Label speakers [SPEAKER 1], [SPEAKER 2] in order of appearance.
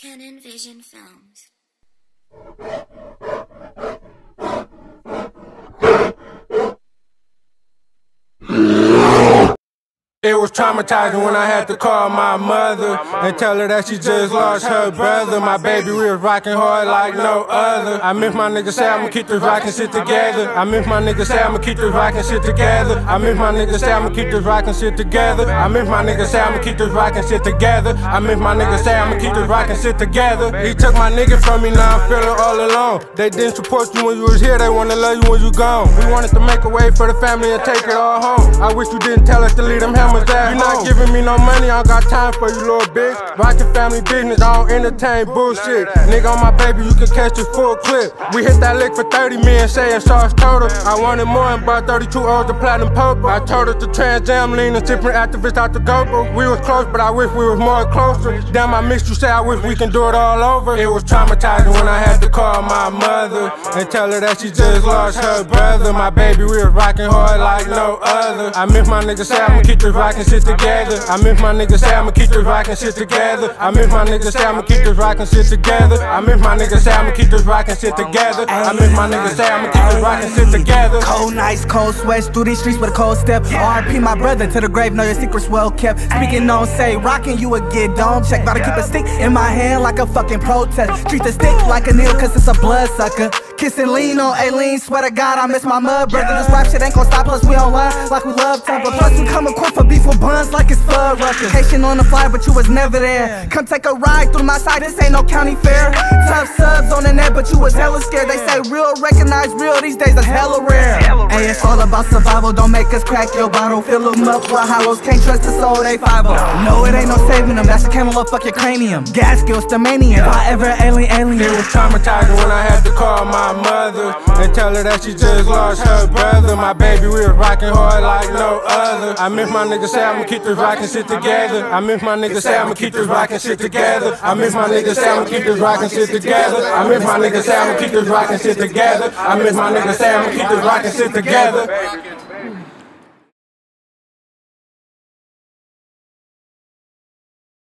[SPEAKER 1] Canon Vision Films.
[SPEAKER 2] It was traumatizing when I had to call my mother and tell her that she just lost her brother. My baby, we was rocking hard like no other. I miss my niggas say I'ma keep this rockin' shit together. I miss my niggas say I'ma keep this rockin' shit together. I miss my niggas say I'ma keep this rockin' shit together. I miss my niggas say I'ma keep this rockin' shit together. I miss my niggas say I'ma keep this rockin' shit together. He took my nigga from me, now I'm feeling all alone. They didn't support you when you was here, they wanna love you when you gone. We wanted to make a way for the family and take it all home. I wish you didn't tell us to leave them hammers at
[SPEAKER 3] You not giving me no money, I don't got time for you, little bitch. Rockin' family business, I don't entertain bullshit. Nigga on my baby, you can catch this full clip. We hit that lick for 30 million, saying sauce total. I wanted more and bought 32 O's of platinum purple. I told her to Trans Am, lean and different activists out the GoPro. We was close, but I wish we was more closer. Damn, I missed you, say I wish we can do it all over. It was traumatizing when I had to call my mother and tell her that she just lost her brother. My baby, we was rocking hard like no other. I miss my niggas say I'ma keep this rockin' shit together. I miss my niggas say I'ma keep this rockin' shit together. I miss my niggas say I'ma keep this rockin' shit together. I miss my niggas say I'ma keep this rockin' shit together. I miss my niggas say I'ma keep this rockin' shit together.
[SPEAKER 4] Cold nights, cold sweats through these streets with a cold step. RP my brother to the grave, know your secrets well kept. Speaking on say, rockin' you get dome check. Gotta keep a stick in my hand like a fucking protest. Treat the stick like a needle cause it's a blood sucker. Kissing lean on Aileen, swear to God I miss my mud brother. This rap shit ain't gon' stop us, we online like we love temper. Plus we come equipped for beef buns like it's flood ruckers. Patient on the fly, but you was never there. Come take a ride through my side, this ain't no county fair. Tough subs on the net, but you was hella scared. They say real recognize real these days, that's hella rare. Hey, it's all about survival, don't make us crack your bottle. Fill them up with hollows, can't trust the soul, they 5 No, it ain't no saving them, that's a cantaloupe, fuck your cranium. Gas skills, the. If I ever alien, alien.
[SPEAKER 3] It was traumatizing when I had to call my mother and tell her that she just lost her brother. My baby, we was rocking hard like no other. I miss my niggas say I'ma keep this rockin' shit together. I miss my niggas say I'ma keep this rockin' shit together. I miss my niggas say I'ma keep this rockin' shit together. I miss my niggas say I'ma keep this rockin' shit together. I miss my niggas say I'ma keep this rockin' shit together.